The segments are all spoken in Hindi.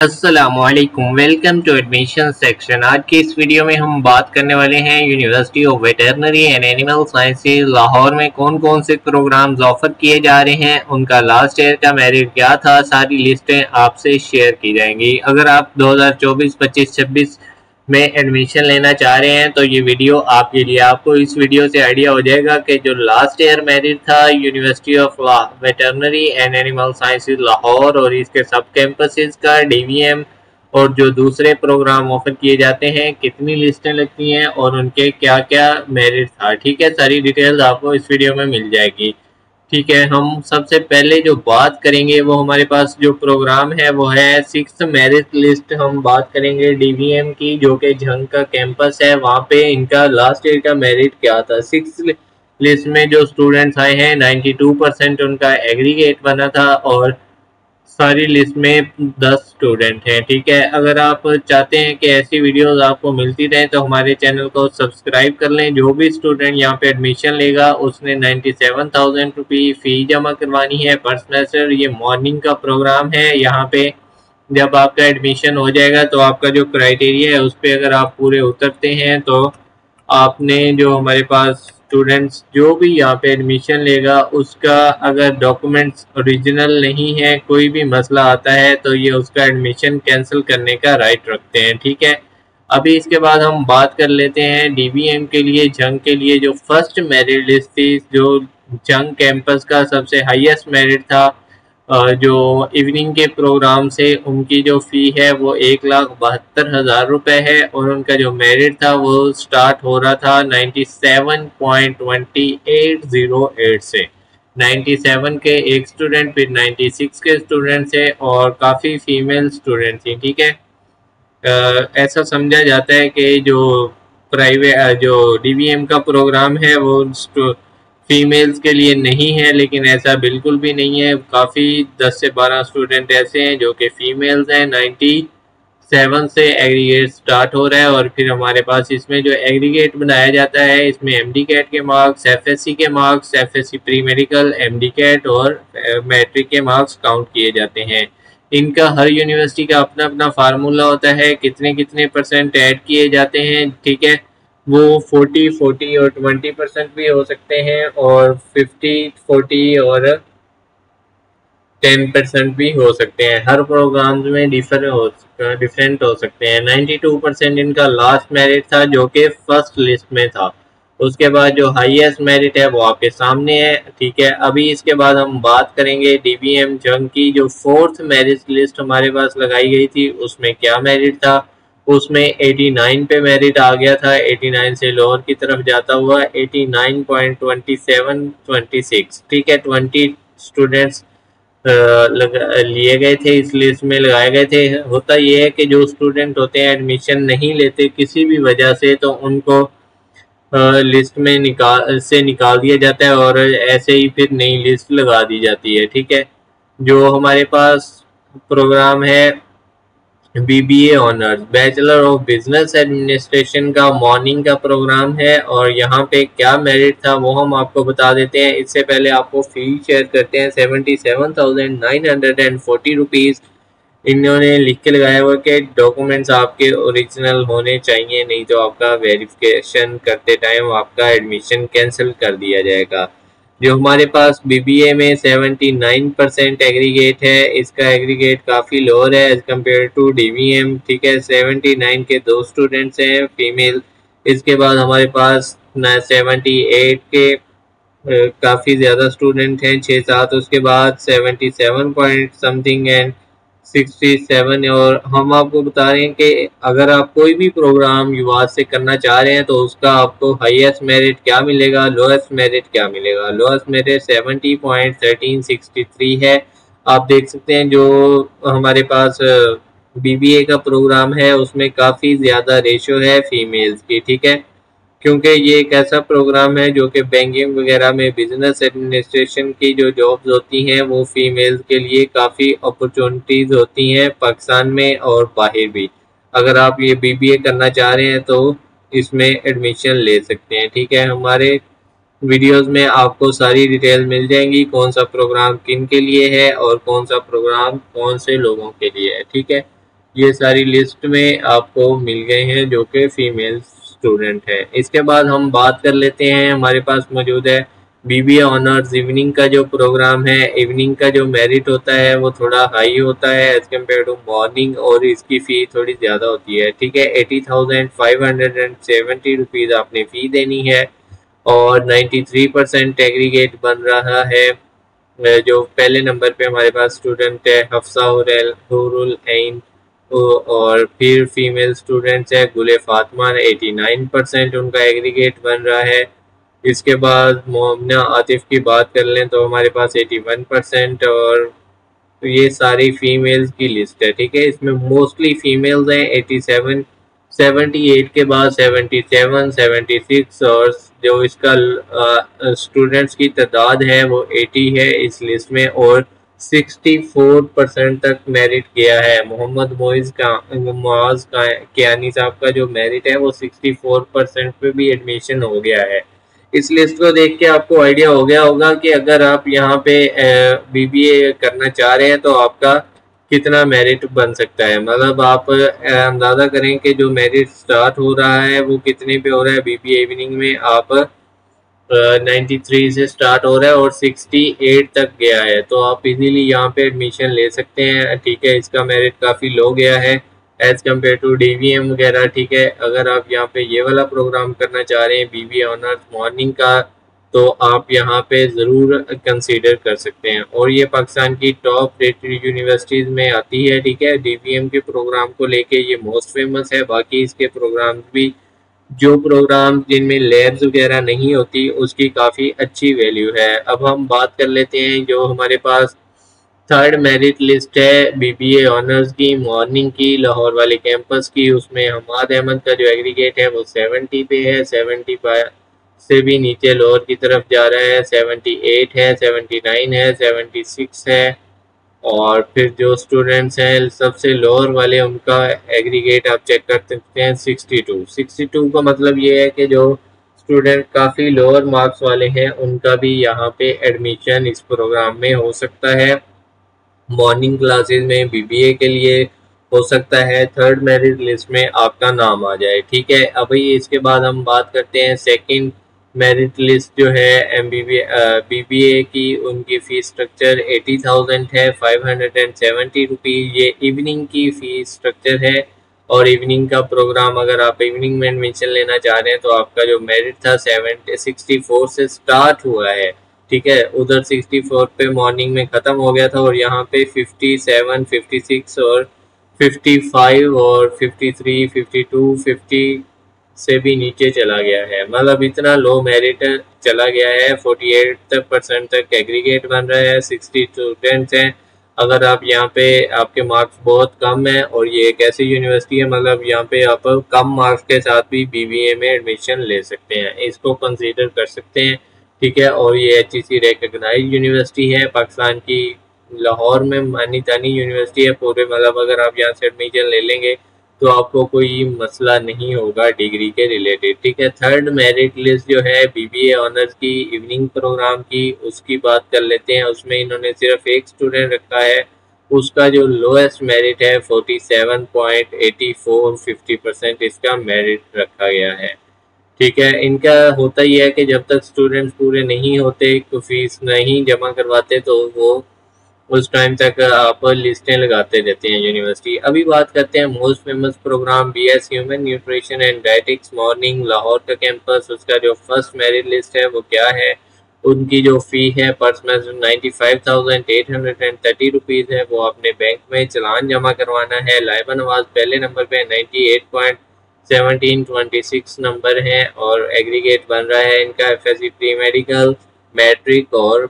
असलकुम वेलकम टू एडमिशन सेक्शन आज के इस वीडियो में हम बात करने वाले हैं university of veterinary and animal sciences Lahore में कौन कौन से प्रोग्राम्स ऑफ़र किए जा रहे हैं? उनका लास्ट ईयर का मेरिट क्या था? सारी लिस्टें आपसे शेयर की जाएँगी। अगर आप 2024 25 26 में एडमिशन लेना चाह रहे हैं तो ये वीडियो आपके लिए, आपको इस वीडियो से आइडिया हो जाएगा कि जो लास्ट ईयर मेरिट था university of veterinary and animal sciences Lahore और इसके सब कैंपसेस का डीवीएम और जो दूसरे प्रोग्राम ऑफ़र किए जाते हैं, कितनी लिस्टें लगती हैं और उनके क्या क्या मेरिट था। ठीक है, सारी डिटेल्स आपको इस वीडियो में मिल जाएगी। ठीक है, हम सबसे पहले जो बात करेंगे वो हमारे पास जो प्रोग्राम है, वो है सिक्स मेरिट लिस्ट हम बात करेंगे डीवीएम की, जो कि झंग का कैंपस है। वहाँ पे इनका लास्ट ईयर का मेरिट क्या था? सिक्स लिस्ट में जो स्टूडेंट्स आए हैं 92 परसेंट उनका एग्रीगेट बना था और सारी लिस्ट में दस स्टूडेंट हैं, ठीक है? अगर आप चाहते हैं कि ऐसी वीडियोस आपको मिलती रहें तो हमारे चैनल को सब्सक्राइब कर लें। जो भी स्टूडेंट यहाँ पे एडमिशन लेगा, उसने ninety seven thousand rupee fee जमा करवानी है। पर सेमेस्टर ये मॉर्निंग का प्रोग्राम है। यहाँ पे जब आपका एडमिशन हो जाएगा तो आपका जो क्राइटेरिया है, उस पर अगर आप पूरे उतरते हैं तो आपने जो हमारे पास स्टूडेंट्स जो भी यहाँ पे एडमिशन लेगा, उसका अगर डॉक्यूमेंट्स ओरिजिनल नहीं है, कोई भी मसला आता है तो ये उसका एडमिशन कैंसिल करने का राइट रखते हैं, ठीक है? अभी इसके बाद हम बात कर लेते हैं डीबीएम के लिए जंग के लिए, जो फ़र्स्ट मेरिट लिस्ट थी, जो जंग कैंपस का सबसे हाईएस्ट मेरिट था जो इवनिंग के प्रोग्राम से उनकी जो फ़ी है वो एक लाख बहत्तर हज़ार रुपये है और उनका जो मेरिट था वो स्टार्ट हो रहा था ninety seven point twenty eight zero eight से। नाइन्टी सेवन के एक स्टूडेंट फिर नाइन्टी सिक्स के स्टूडेंट से और काफ़ी फीमेल स्टूडेंट थी, ठीक है? ऐसा समझा जाता है कि जो प्राइवेट जो डी का प्रोग्राम है वो फीमेल्स के लिए नहीं है, लेकिन ऐसा बिल्कुल भी नहीं है। काफ़ी 10 से 12 स्टूडेंट ऐसे हैं जो कि फीमेल्स हैं। 97 से एग्रीगेट स्टार्ट हो रहा है और फिर हमारे पास इसमें जो एग्रीगेट बनाया जाता है, इसमें एम डी कैट के मार्क्स एफ़ एस सी के marks F S C pre medical M D CAT और मैट्रिक के मार्क्स काउंट किए जाते हैं। इनका हर यूनिवर्सिटी का अपना अपना फार्मूला होता है कितने कितने परसेंट ऐड किए जाते हैं, ठीक है? वो 40 40 और 20 परसेंट भी हो सकते हैं और 50 40 और 10 परसेंट भी हो सकते हैं। हर प्रोग्राम में डिफर हो डिफरेंट हो सकते हैं। 92 परसेंट इनका लास्ट मेरिट था, जो कि फ़र्स्ट लिस्ट में था। उसके बाद जो हाईएस्ट मेरिट है, वो आपके सामने है, ठीक है? अभी इसके बाद हम बात करेंगे डीबीएम जंग की जो फोर्थ मेरिट लिस्ट हमारे पास लगाई गई थी, उसमें क्या मेरिट था? उसमें 89 पे मेरिट आ गया था 89 से लोअर की तरफ़ जाता हुआ 89.27 26 ठीक है 20 स्टूडेंट्स लिए गए थे, इस लिस्ट में लगाए गए थे। होता यह है कि जो स्टूडेंट होते हैं एडमिशन नहीं लेते किसी भी वजह से तो उनको लिस्ट में निकाल, से निकाल दिया जाता है और ऐसे ही फिर नई लिस्ट लगा दी जाती है, ठीक है। जो हमारे पास प्रोग्राम है BBA honours bachelor of business administration का मॉर्निंग का प्रोग्राम है और यहाँ पे क्या मेरिट था वो हम आपको बता देते हैं। इससे पहले आपको फ़ी शेयर करते हैं seventy seven thousand nine hundred and forty rupees इन्होंने लिख के लगाया हुआ कि डॉक्यूमेंट्स आपके ओरिजिनल होने चाहिए, नहीं तो आपका वेरिफिकेशन करते टाइम आपका एडमिशन कैंसिल कर दिया जाएगा। जो हमारे पास बीबीए में 79 परसेंट एग्रीगेट है, इसका एग्रीगेट काफ़ी लोअर है एज कंपेयर टू डीवीएम ठीक है? 79 के दो स्टूडेंट्स हैं फीमेल इसके बाद हमारे पास 78 के काफ़ी ज़्यादा स्टूडेंट हैं छः सात, उसके बाद 77 point something and sixty seven और हम आपको बता रहे हैं कि अगर आप कोई भी प्रोग्राम युवा से करना चाह रहे हैं तो उसका आपको हाईएस्ट मेरिट क्या मिलेगा, लोएस्ट मेरिट क्या मिलेगा? Lowest merit seventy point thirteen sixty three है। आप देख सकते हैं जो हमारे पास बीबीए का प्रोग्राम है, उसमें काफ़ी ज़्यादा रेशो है फीमेल्स की, ठीक है? क्योंकि ये एक ऐसा प्रोग्राम है जो कि बैंकिंग वगैरह में बिज़नेस एडमिनिस्ट्रेशन की जो जॉब्स होती हैं, वो फीमेल्स के लिए काफ़ी अपॉर्चुनिटीज़ होती हैं पाकिस्तान में और बाहर भी। अगर आप ये बीबीए करना चाह रहे हैं तो इसमें एडमिशन ले सकते हैं, ठीक है? हमारे वीडियोस में आपको सारी डिटेल मिल जाएँगी, कौन सा प्रोग्राम किन के लिए है और कौन सा प्रोग्राम कौन से लोगों के लिए है, ठीक है? ये सारी लिस्ट में आपको मिल गए हैं जो कि फीमेल स्टूडेंट है। इसके बाद हम बात कर लेते हैं, हमारे पास मौजूद है बीबीए ऑनर्स इवनिंग का जो प्रोग्राम है। इवनिंग का जो मेरिट होता है, वो थोड़ा हाई होता है एज कंपेयर टू मॉर्निंग और इसकी फ़ी थोड़ी ज़्यादा होती है। ठीक है eighty thousand five hundred and seventy rupees आपने फ़ी देनी है और नाइन्टी थ्री परसेंट एग्रीगेट बन रहा है। जो पहले नंबर पे हमारे पास स्टूडेंट है हफ्सा हुरुल ऐन और फिर फीमेल स्टूडेंट्स है, Gule Fatma eighty nine percent उनका एग्रीगेट बन रहा है। इसके बाद मोमना, आतिफ की बात कर लें तो हमारे पास 81 परसेंट और तो ये सारी फीमेल्स की लिस्ट है, ठीक है? इसमें मोस्टली फीमेल्स हैं 87 78 के बाद 77 76 और जो इसका स्टूडेंट्स की तादाद है वो एटी है इस लिस्ट में और 64 परसेंट तक मेरिट गया है। मोहम्मद मोइज का, मुआज का, कियानी साहब का जो मेरिट है, वो 64 परसेंट पे भी एडमिशन हो गया है। इस लिस्ट को देख के आपको आइडिया हो गया होगा कि अगर आप यहाँ पे बीबीए करना चाह रहे हैं तो आपका कितना मेरिट बन सकता है। मतलब आप अंदाज़ा करें कि जो मेरिट स्टार्ट हो रहा है, वो कितने पे हो रहा है। बीबीए इवनिंग में आप नाइन्टी थ्री से स्टार्ट हो रहा है और सिक्सटी एट तक गया है। तो आप इजीली यहाँ पे एडमिशन ले सकते हैं, ठीक है? इसका मेरिट काफ़ी लो गया है as compared to D V M वगैरह, ठीक है? अगर आप यहाँ पे ये वाला प्रोग्राम करना चाह रहे हैं बी बी ऑनर्स मॉर्निंग का तो आप यहाँ पे ज़रूर कंसीडर कर सकते हैं। और ये पाकिस्तान की टॉप रेटेड यूनिवर्सिटीज़ में आती है, ठीक है? डी वी एम के प्रोग्राम को लेके ये मोस्ट फ़ेमस है, बाकी इसके प्रोग्राम भी जो प्रोग्राम जिनमें लैब्स वगैरह नहीं होती, उसकी काफ़ी अच्छी वैल्यू है। अब हम बात कर लेते हैं जो हमारे पास थर्ड मेरिट लिस्ट है बीबीए ऑनर्स की मॉर्निंग की, लाहौर वाले कैंपस की, उसमें हमाद अहमद का जो एग्रीगेट है, वो सेवेंटी पे है सेवेंटी से भी नीचे लोअर की तरफ़ जा रहा है सेवेंटी एट है सेवेंटी नाइन है सेवेंटी सिक्स है। और फिर जो स्टूडेंट्स हैं, सबसे लोअर वाले, उनका एग्रीगेट आप चेक कर सकते हैं सिक्सटी टू सिक्सटी टू का मतलब ये है कि जो स्टूडेंट काफ़ी लोअर मार्क्स वाले हैं, उनका भी यहाँ पे एडमिशन इस प्रोग्राम में हो सकता है। मॉर्निंग क्लासेस में बीबीए के लिए हो सकता है। थर्ड मेरिट लिस्ट में आपका नाम आ जाए, ठीक है? अभी इसके बाद हम बात करते हैं सेकंड मेरिट लिस्ट जो है एम बी बी ए की उनकी फ़ीस स्ट्रक्चर एटी थाउज़ेंड है five hundred and seventy rupees ये इवनिंग की फ़ीस स्ट्रक्चर है और इवनिंग का प्रोग्राम अगर आप इवनिंग में एडमिशन लेना चाह रहे हैं तो आपका जो मेरिट था सेवन सिक्सटी फोर से स्टार्ट हुआ है। ठीक है? उधर 64 पे मॉर्निंग में ख़त्म हो गया था और यहाँ पे 57, 56 और 55 और 53, 52, 50 से भी नीचे चला गया है। मतलब इतना लो मेरिट चला गया है 48 तक परसेंट तक एग्रीगेट बन रहा है 60 स्टूडेंट्स हैं। अगर आप यहाँ पे, आपके मार्क्स बहुत कम हैं और ये एक ऐसी यूनिवर्सिटी है मतलब यहाँ पे आप कम मार्क्स के साथ भी बीबीए में एडमिशन ले सकते हैं। इसको कंसीडर कर सकते हैं, ठीक है? और ये एच सी रिकगनाइज यूनिवर्सिटी है, पाकिस्तान की, लाहौर में मानी तानी यूनिवर्सिटी है, पूरे मतलब अगर आप यहाँ से एडमिशन ले लेंगे तो आपको कोई मसला नहीं होगा डिग्री के रिलेटेड ठीक है? थर्ड मेरिट लिस्ट जो है बीबीए ऑनर्स की इवनिंग प्रोग्राम की, उसकी बात कर लेते हैं। उसमें इन्होंने सिर्फ़ एक स्टूडेंट रखा है। उसका जो लोएस्ट मेरिट है forty seven point eighty four fifty percent इसका मेरिट रखा गया है। ठीक है? इनका होता ही है कि जब तक स्टूडेंट्स पूरे नहीं होते तो फ़ीस नहीं जमा करवाते तो वो उस टाइम तक आप लिस्टें लगाते रहते हैं यूनिवर्सिटी अभी बात करते हैं most famous program B S human nutrition and dietetics morning Lahore का कैंपस उसका जो फ़र्स्ट मेरिट लिस्ट है वो क्या है? उनकी जो फ़ी है per semester ninety five thousand eight hundred and thirty rupees है। वो अपने बैंक में चलान जमा करवाना है। लाइबा नवाज़ पहले नंबर पे ninety eight point seventeen twenty six number है और एग्रीगेट बन रहा है इनका। F S pre medical matric और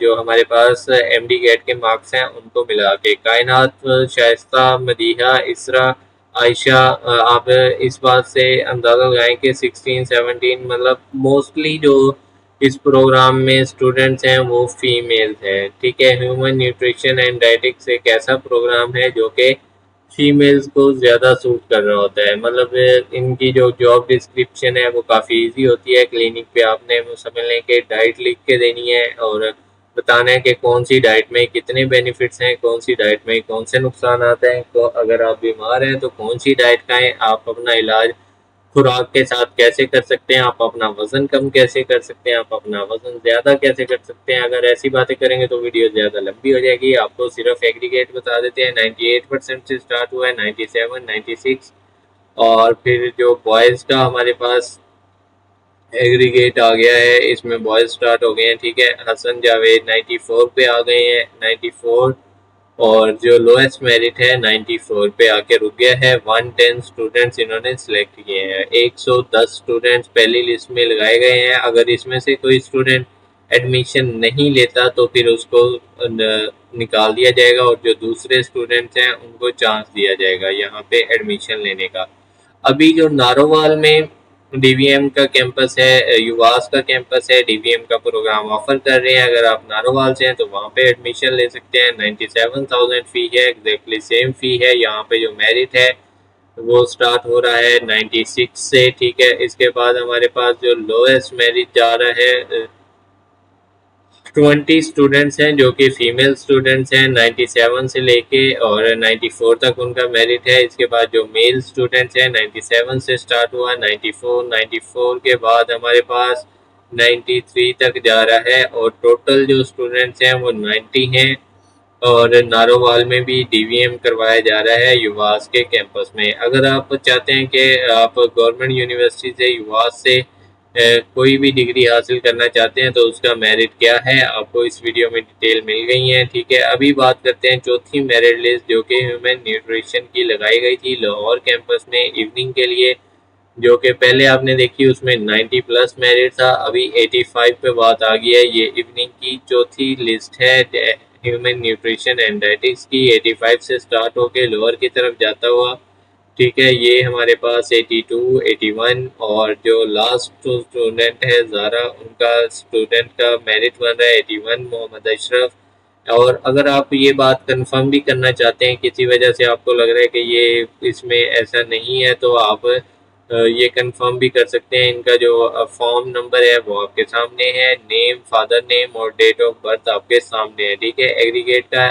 जो हमारे पास एम डी गेट के मार्क्स हैं, उनको मिला के। कायनात, शाइस्ता, मदीहा, इसरा, आयशा आप इस बात से अंदाज़ा लगाएँ कि सिक्सटीन सेवनटीन मतलब मोस्टली जो इस प्रोग्राम में स्टूडेंट्स हैं, वो फीमेल्स हैं। ठीक है ह्यूमन न्यूट्रिशन एंड डाइटिक्स एक ऐसा प्रोग्राम है जो कि फीमेल्स को ज़्यादा सूट कर रहा होता है। मतलब इनकी जो जॉब डिस्क्रिप्शन है, वो काफ़ी इजी होती है। क्लिनिक पे आपने समझ लें कि डाइट लिख के देनी है और बताना है कि कौन सी डाइट में कितने बेनिफिट्स हैं कौन सी डाइट में कौन से नुकसान आते हैं तो अगर आप बीमार हैं तो कौन सी डाइट खाएँ आप अपना इलाज खुराक के साथ कैसे कर सकते हैं आप अपना वज़न कम कैसे कर सकते हैं आप अपना वज़न ज़्यादा कैसे कर सकते हैं अगर ऐसी बातें करेंगे तो वीडियो ज़्यादा लंबी हो जाएगी। आपको सिर्फ़ एग्रीगेट बता देते हैं 98 परसेंट से स्टार्ट हुआ है 97, 96 और फिर जो बॉयज़ का हमारे पास एग्रीगेट आ गया है, इसमें बॉयज़ स्टार्ट हो गए हैं, ठीक है? हसन जावेद 94 पे आ गए हैं 94 और जो लोएस्ट मेरिट है 94 पे आके रुक गया है। 110 स्टूडेंट्स इन्होंने सिलेक्ट किए हैं। 110 स्टूडेंट्स पहली लिस्ट में लगाए गए हैं। अगर इसमें से कोई स्टूडेंट एडमिशन नहीं लेता तो फिर उसको निकाल दिया जाएगा और जो दूसरे स्टूडेंट्स हैं, उनको चांस दिया जाएगा यहाँ पे एडमिशन लेने का। अभी जो नारोवाल में डीवीएम का कैंपस है युवास का कैंपस है डीवीएम का प्रोग्राम ऑफ़र कर रहे हैं। अगर आप नारोवाल से हैं तो वहाँ पे एडमिशन ले सकते हैं। नाइन्टी सेवन थाउज़ेंड फ़ी है एग्जैक्टली सेम फ़ी है। यहाँ पे जो मेरिट है, वो स्टार्ट हो रहा है नाइन्टी सिक्स से, ठीक है। इसके बाद हमारे पास जो लोएस्ट मेरिट जा रहा है ट्वेंटी स्टूडेंट्स हैं, जो कि फीमेल स्टूडेंट्स हैं नाइन्टी सेवन से लेके और नाइन्टी फोर तक उनका मेरिट है। इसके बाद जो मेल स्टूडेंट्स हैं नाइन्टी सेवन से स्टार्ट हुआ नाइन्टी फोर नाइन्टी फोर के बाद हमारे पास नाइन्टी थ्री तक जा रहा है और टोटल जो स्टूडेंट्स हैं, वो नाइन्टी हैं और नारोवाल में भी डीवीएम करवाया जा रहा है युवास के कैंपस में। अगर आप चाहते हैं कि आप गवर्नमेंट यूनिवर्सिटी से, युवास से कोई भी डिग्री हासिल करना चाहते हैं तो उसका मेरिट क्या है, आपको इस वीडियो में डिटेल मिल गई है, ठीक है? अभी बात करते हैं चौथी मेरिट लिस्ट जो कि ह्यूमन न्यूट्रिशन की लगाई गई थी लाहौर कैंपस में इवनिंग के लिए, जो कि पहले आपने देखी, उसमें 90 प्लस मेरिट था, अभी 85 पे बात आ गई है। ये इवनिंग की चौथी लिस्ट है ह्यूमन न्यूट्रिशन एंड डाइटिक्स की 85 से स्टार्ट होकर लोअर की तरफ़ जाता हुआ। ठीक है ये हमारे पास 82, 81 और जो लास्ट स्टूडेंट है ज़ारा उनका स्टूडेंट का मेरिट बन रहा है 81 मोहम्मद अशरफ और अगर आप ये बात कंफर्म भी करना चाहते हैं किसी वजह से आपको लग रहा है कि ये इसमें ऐसा नहीं है तो आप ये कंफर्म भी कर सकते हैं। इनका जो फॉर्म नंबर है वो आपके सामने है। नेम फादर नेम और डेट ऑफ़ बर्थ आपके सामने है ठीक है? एग्रीगेट का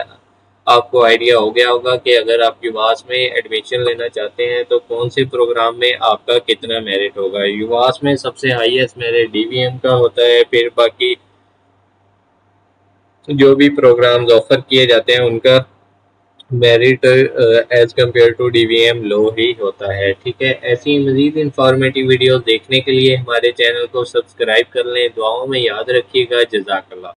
आपको आइडिया हो गया होगा कि अगर आप युवास में एडमिशन लेना चाहते हैं तो कौन से प्रोग्राम में आपका कितना मेरिट होगा? युवास में सबसे हाईएस्ट मेरिट डीवीएम का होता है, फिर बाकी जो भी प्रोग्राम्स ऑफ़र किए जाते हैं, उनका merit as compared to DVM low ही होता है, ठीक है? ऐसी मजीद इंफॉर्मेटिव वीडियो देखने के लिए हमारे चैनल को सब्सक्राइब कर लें। दुआओं में याद रखिएगा। जजाकल्ला